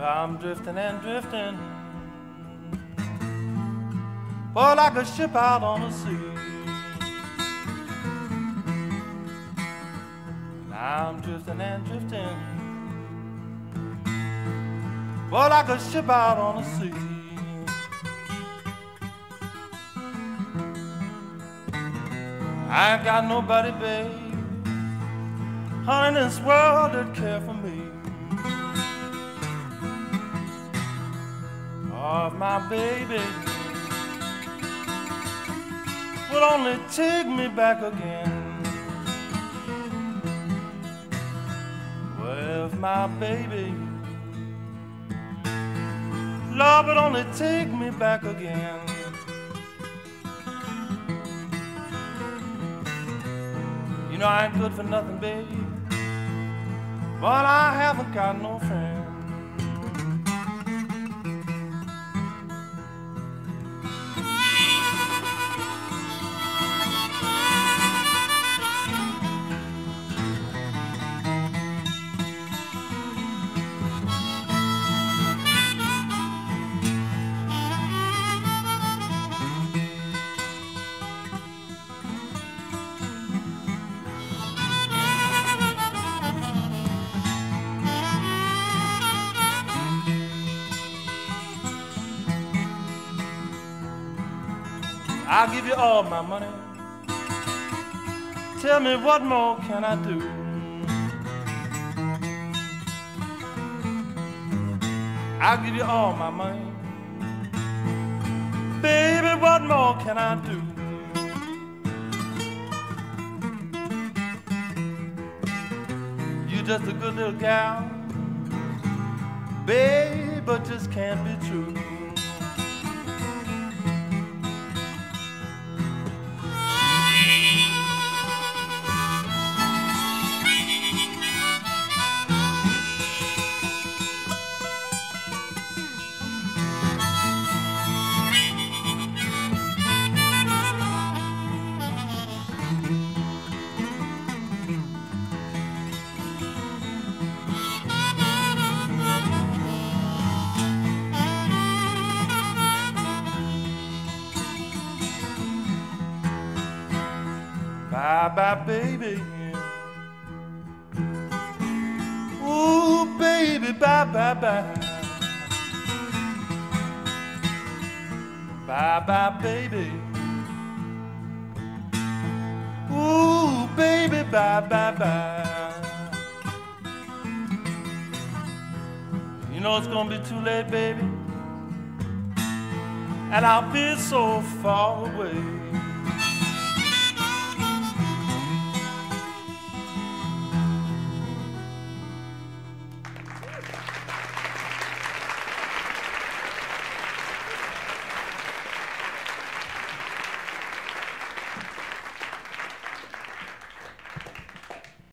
I'm drifting and drifting, boy, like a ship out on the sea. I'm drifting and drifting, boy, like a ship out on the sea. I ain't got nobody, babe, in this world that care for me. My baby would only take me back again. Well, if my baby love would only take me back again. You know I ain't good for nothing, baby, but I haven't got no friends. I'll give you all my money. Tell me what more can I do? I'll give you all my money. Baby, what more can I do? You're just a good little gal, baby, but just can't be true. Bye bye, baby. Ooh, baby, bye bye bye. Bye bye, baby. Ooh, baby, bye bye bye. You know it's gonna be too late, baby. And I'll be so far away.